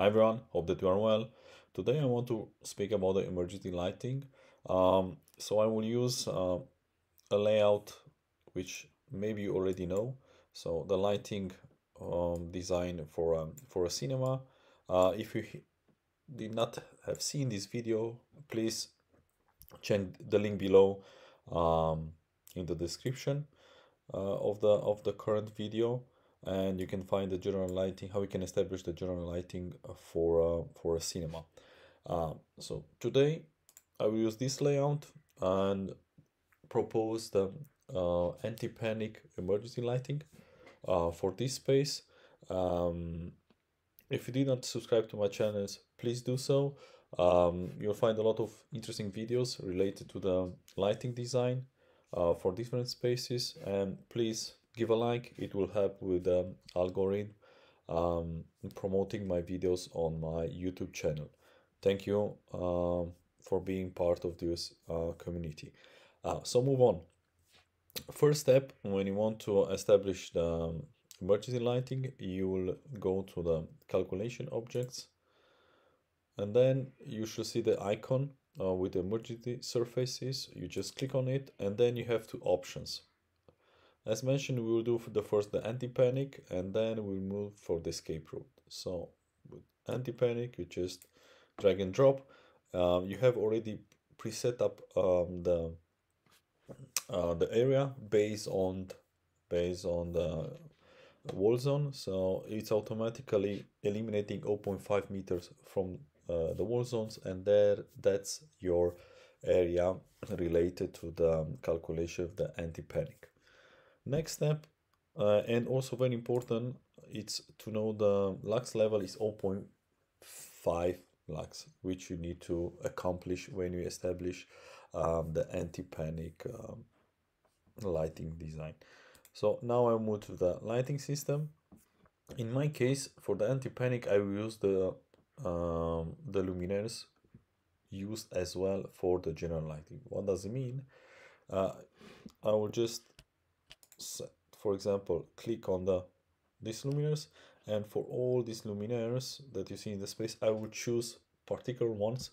Hi everyone, hope that you are well. Today I want to speak about the emergency lighting. Um, so I will use uh, a layout which maybe you already know. So the lighting um, design for um, for a cinema. Uh, if you did not have seen this video, please check the link below um, in the description uh, of the of the current video and you can find the general lighting how we can establish the general lighting for uh, for a cinema. Uh, so today I will use this layout and propose the uh, anti-panic emergency lighting uh, for this space. Um, if you did not subscribe to my channels please do so. Um, you'll find a lot of interesting videos related to the lighting design uh, for different spaces. And please give a like it will help with the algorithm um, promoting my videos on my youtube channel. Thank you um, for being part of this uh, community. Uh, so move on. First step when you want to establish the um, emergency lighting you will go to the calculation objects. And then you should see the icon uh, with the emergency surfaces. You just click on it and then you have two options as mentioned, we will do for the first the anti-panic and then we'll move for the escape route. So with anti-panic, you just drag and drop. Um, you have already preset up um, the uh, the area based on based on the wall zone. So it's automatically eliminating 0.5 meters from uh, the wall zones, and there that's your area related to the calculation of the anti-panic. Next step, uh, and also very important, it's to know the lux level is 0.5 lux, which you need to accomplish when you establish um, the anti-panic um, lighting design. So now I move to the lighting system. In my case, for the anti-panic, I will use the um, the luminaires used as well for the general lighting. What does it mean? Uh, I will just for example click on the these luminaires and for all these luminaires that you see in the space I will choose particular ones.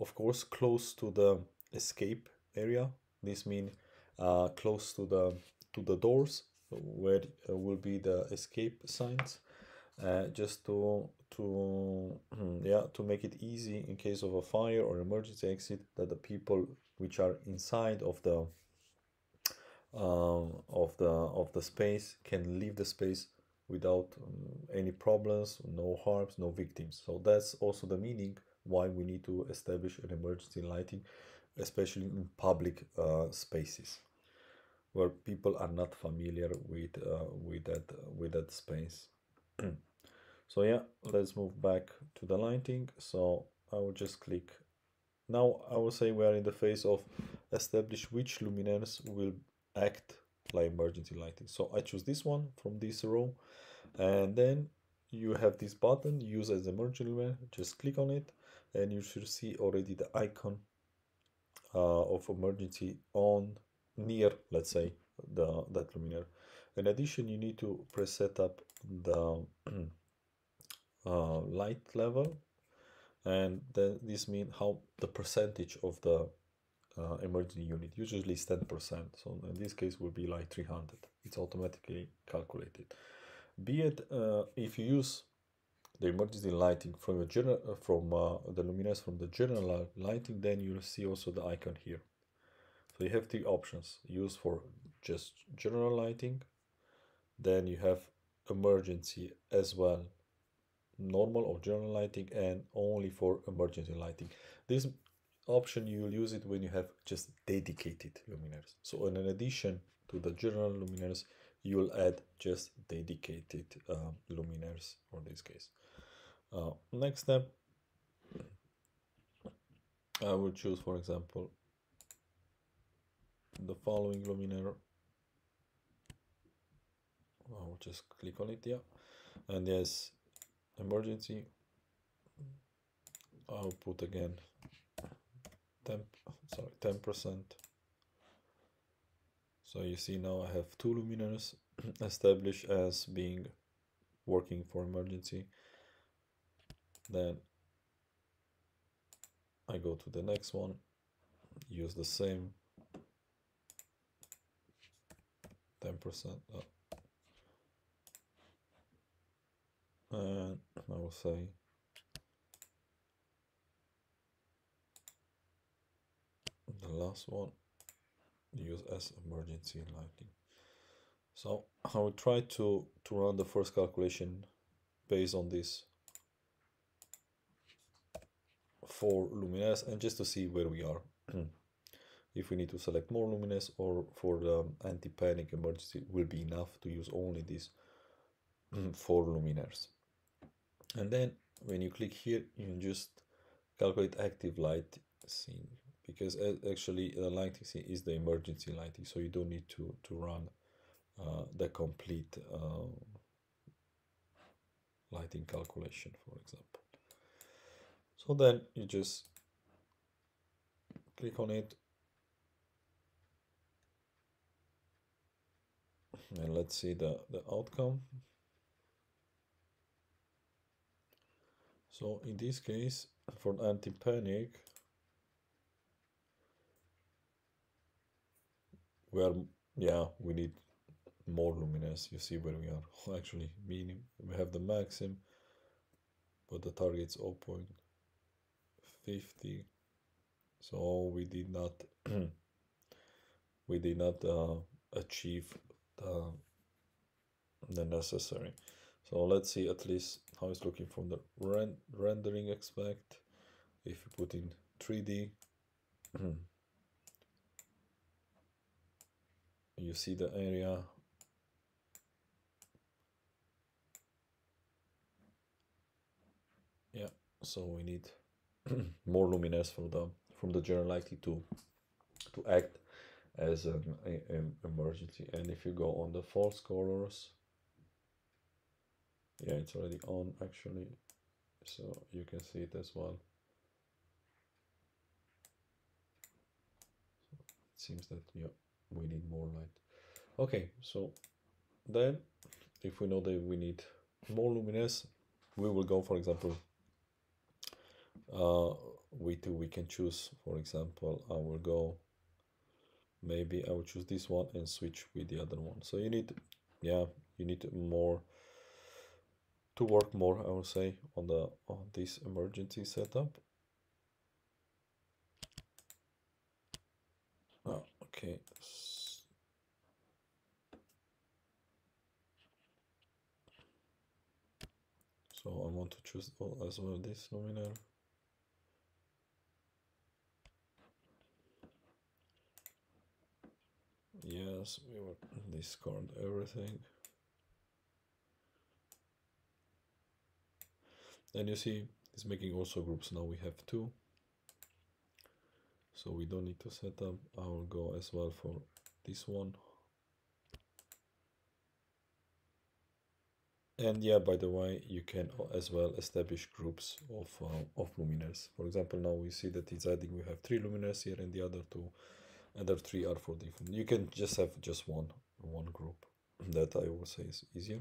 Of course close to the escape area this means uh, close to the to the doors where uh, will be the escape signs uh, just to to hmm, yeah to make it easy in case of a fire or emergency exit that the people which are inside of the um, of the of the space can leave the space without um, any problems no harms no victims. So that's also the meaning why we need to establish an emergency lighting especially in public uh, spaces where people are not familiar with uh, with that with that space. So yeah let's move back to the lighting. So i will just click. Now i will say we are in the phase of establish which luminaires will act like emergency lighting. So i choose this one from this row and then you have this button use as emergency just click on it and you should see already the icon uh, of emergency on near let's say the that luminaire in addition you need to preset up the uh, light level and then this means how the percentage of the uh, emergency unit usually is 10% so in this case will be like 300 it's automatically calculated. Be it uh, if you use the emergency lighting from the general uh, from uh, the luminaires from the general lighting then you'll see also the icon here. So you have three options. Use for just general lighting then you have emergency as well normal or general lighting and only for emergency lighting. This option you will use it when you have just dedicated luminaires so in addition to the general luminaires you will add just dedicated um, luminaires for this case. Uh, next step I will choose for example the following luminaire. I will just click on it yeah. And yes emergency I'll put again 10 sorry 10 percent. So you see now I have two luminaires established as being working for emergency. Then I go to the next one use the same 10% uh, and I will say the last one use as emergency lighting so I will try to to run the first calculation based on this for luminaires and just to see where we are. If we need to select more luminaires or for the anti-panic emergency will be enough to use only these four luminaires and then when you click here you can just calculate active light scene because actually the lighting is the emergency lighting so you don't need to to run uh, the complete uh, lighting calculation for example. So then you just click on it. And let's see the the outcome. So in this case for anti-panic we are yeah we need more luminous you see where we are. Actually meaning we have the maximum but the target's 0.50 so we did not we did not uh, achieve the, the necessary. So let's see at least how it's looking from the ren rendering aspect. If you put in 3d you see the area. Yeah so we need more luminous from the from the general lighting to to act as an, an emergency. And if you go on the false colors yeah it's already on actually. So you can see it as well. So it seems that yeah we need more light. Okay so then if we know that we need more luminous we will go for example uh, we two we can choose for example I will go maybe I will choose this one and switch with the other one. So you need yeah you need more to work more I would say on the on this emergency setup. Oh, okay so I want to choose as well this luminaire yes we will discard everything. And you see it's making also groups. Now we have two. So we don't need to set up. I will go as well for this one and yeah by the way you can as well establish groups of uh, of luminaires for example now we see that it's adding we have three luminaires here and the other two other three are for different. You can just have just one one group. That i will say is easier.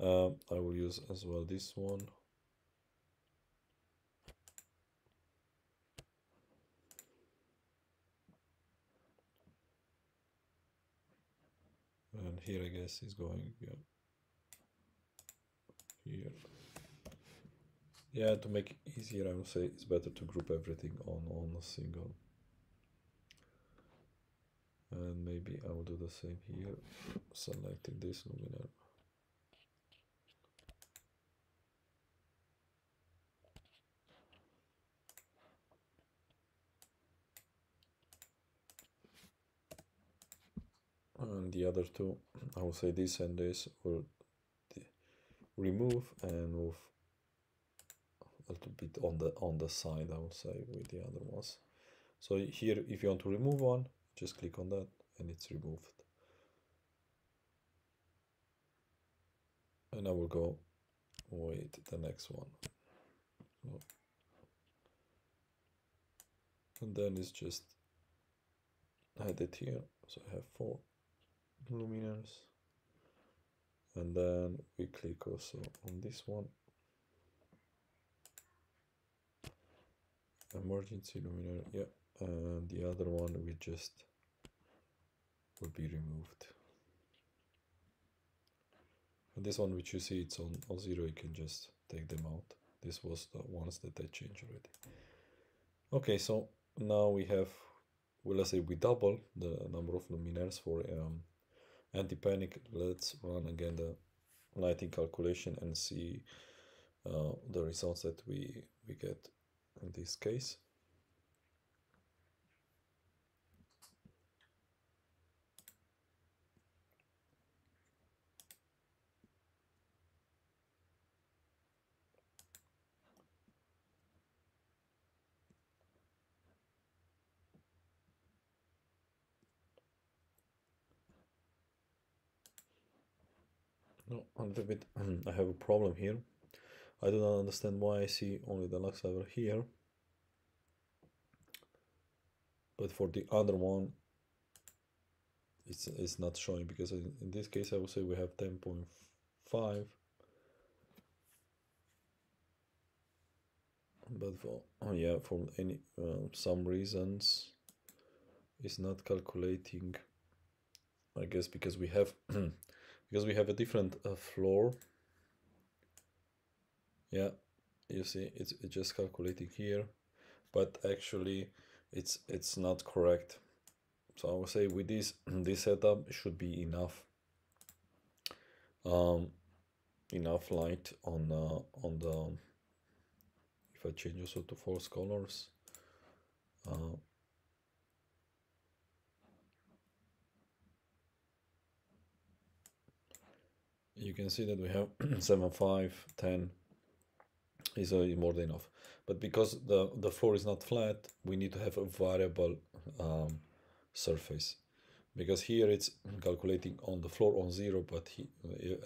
Uh, i will use as well this one. And here i guess is going yeah here. Yeah to make it easier i would say it's better to group everything on on a single. And maybe I will do the same here selecting this luminaire and the other two I will say this and this will remove and move a little bit on the on the side I would say with the other ones. So here if you want to remove one just click on that and it's removed. And I will go wait the next one. And then it's just add it here. So I have four luminaires and then we click also on this one. Emergency luminary yeah and the other one we just will be removed. And this one which you see it's on, on zero you can just take them out. This was the ones that I changed already. Okay so now we have well let's say we double the number of luminaires for um, anti-panic let's run again the lighting calculation and see uh, the results that we we get in this case A little bit. I have a problem here. I do not understand why I see only the lux level here. But for the other one, it's, it's not showing because in, in this case I would say we have 10.5. But for, oh yeah, for any uh, some reasons, it's not calculating. I guess because we have because we have a different uh, floor. Yeah you see it's, it's just calculating here. But actually it's it's not correct. So I would say with this this setup should be enough. Um, enough light on uh, on the if I change also to false colors uh, you can see that we have 7 5 10 is uh, more than enough. But because the the floor is not flat we need to have a variable um, surface. Because here it's calculating on the floor on zero but he,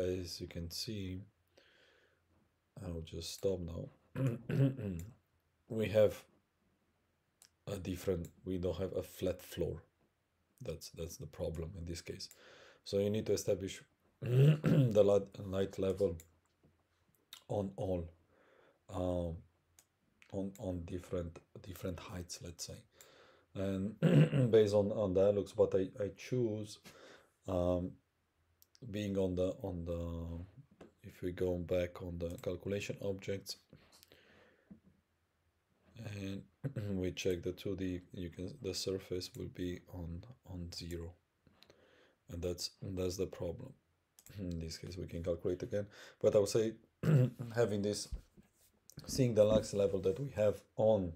as you can see I'll just stop now. We have a different we don't have a flat floor. That's that's the problem in this case. So you need to establish the light, level on all um, on on different different heights let's say. And based on on that looks what I, I choose um, being on the on the if we go back on the calculation objects and we check the 2d you can the surface will be on on zero. And that's that's the problem in this case we can calculate again. But i would say having this seeing the lux level that we have on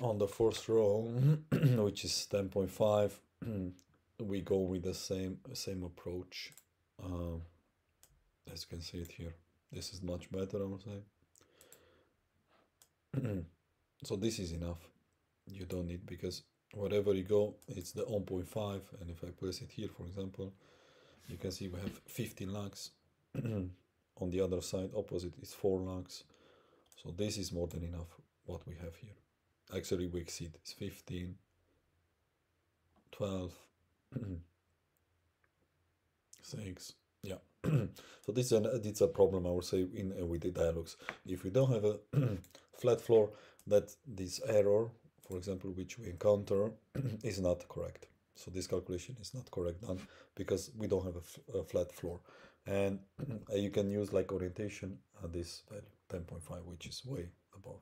on the first row which is 10.5 we go with the same same approach. Um, as you can see it here. This is much better i would say. So this is enough. You don't need because wherever you go it's the 1.5 and if i place it here for example you can see we have 15 lux on the other side opposite is 4 lux so this is more than enough what we have here. Actually we exceed. It's 15 12 6 yeah. So this is, an, it's a problem i would say in uh, with the Dialux. If we don't have a flat floor that this error for example which we encounter is not correct so this calculation is not correct done because we don't have a, flat floor. And uh, you can use like orientation at this value 10.5 which is way above.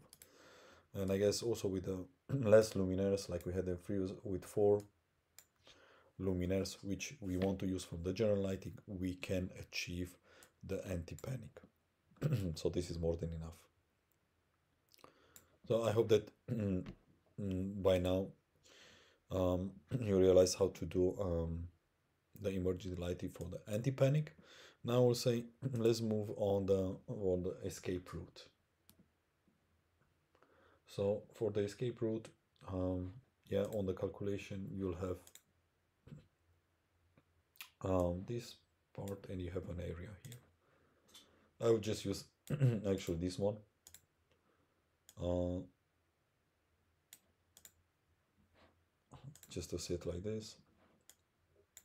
And I guess also with the less luminaires like we had the previous with four luminaires which we want to use from the general lighting we can achieve the anti-panic. So this is more than enough. So I hope that mm, by now um, you realize how to do um, the emergency lighting for the anti-panic. Now we'll say let's move on the on the escape route. So for the escape route, um, yeah, on the calculation you'll have um, this part and you have an area here. I will just use actually this one. Uh, just to sit like this.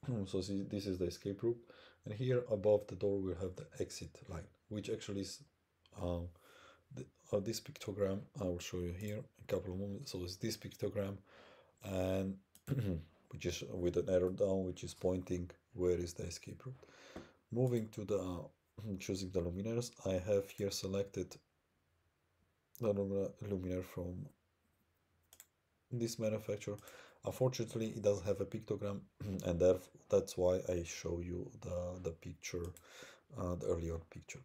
So see, this is the escape route. And here above the door we have the exit line which actually is um, the, uh, this pictogram I will show you here a couple of moments. So it's this pictogram and which is with an arrow down which is pointing where is the escape route. Moving to the choosing the luminaires I have here selected the luminaire from this manufacturer unfortunately it doesn't have a pictogram and that's why I show you the, the picture uh, the earlier picture.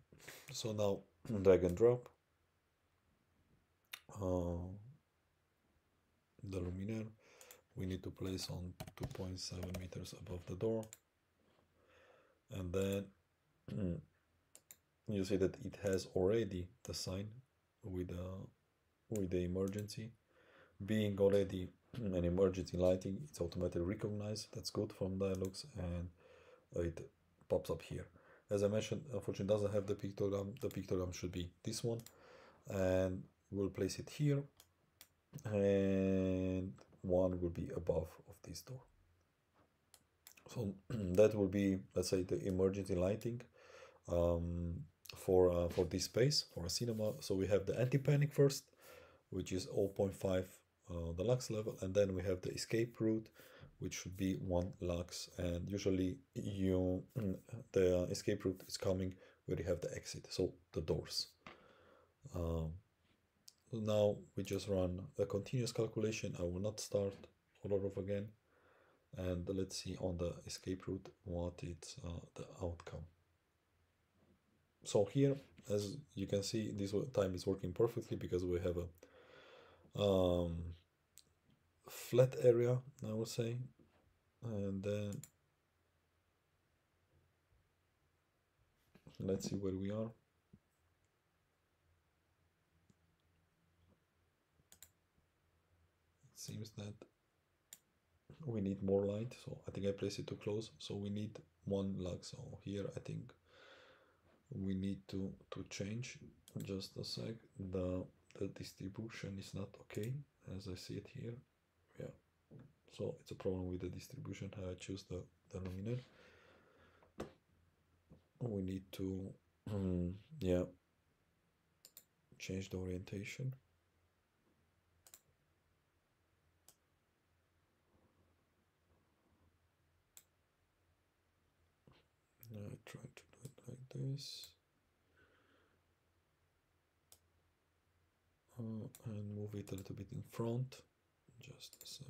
So now drag and drop. Uh, the luminaire we need to place on 2.7 meters above the door. And then you see that it has already the sign with the uh, with the emergency being already an emergency lighting it's automatically recognized. That's good from Dialux and it pops up here. As I mentioned unfortunately doesn't have the pictogram. The pictogram should be this one and we'll place it here and one will be above of this door. So that will be let's say the emergency lighting um, for uh, for this space for a cinema. So we have the anti-panic first which is 0.5 uh, the lux level and then we have the escape route which should be one lux and usually you the escape route is coming where you have the exit so the doors. Um, now we just run a continuous calculation. I will not start all over again and let's see on the escape route what uh, the outcome. So here as you can see this time is working perfectly because we have a um, flat area I would say. And then let's see where we are. It seems that we need more light so I think I place it too close. So we need one lux so here I think we need to to change just a sec. The the distribution is not okay as I see it here yeah. So it's a problem with the distribution how I choose the, luminaire we need to um, yeah change the orientation. I try to do it like this. Uh, and move it a little bit in front just a sec.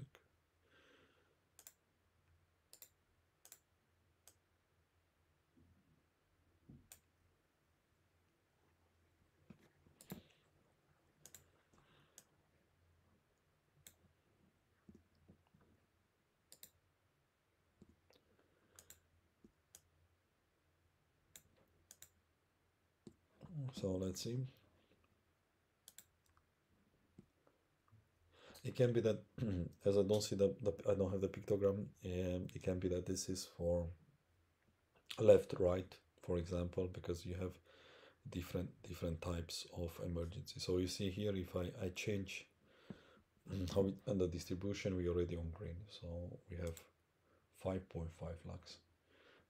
So let's see can be that as I don't see the, the I don't have the pictogram um, it can be that this is for left right for example because you have different different types of emergency so you see here if I, I change how it, the distribution we already on green. So we have 5.5 lux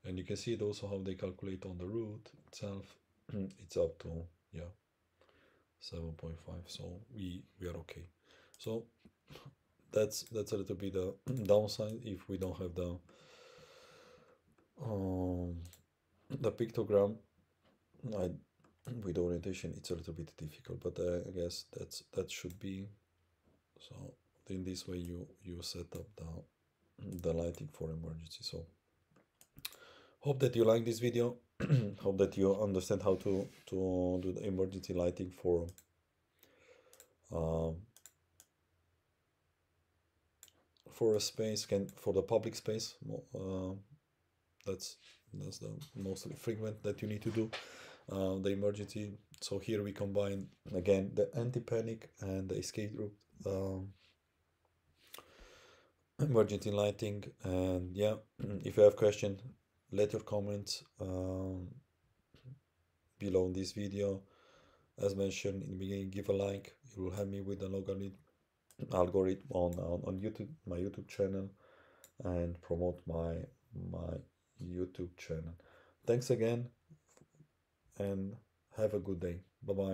and you can see it also how they calculate on the route itself. It's up to yeah 7.5 so we we are okay so that's that's a little bit the downside if we don't have the um the pictogram. I with orientation it's a little bit difficult but uh, I guess that's that should be. So in this way you you set up the the lighting for emergency. So hope that you like this video. Hope that you understand how to to do the emergency lighting for um, for a space can for the public space uh, that's that's the most frequent that you need to do uh, the emergency. So here we combine again the anti-panic and the escape route um, emergency lighting. And yeah if you have question let your comments um, below this video. As mentioned in the beginning give a like. It will help me with the algorithm algorithm on, on, on youtube my youtube channel and promote my my youtube channel. Thanks again and have a good day. Bye bye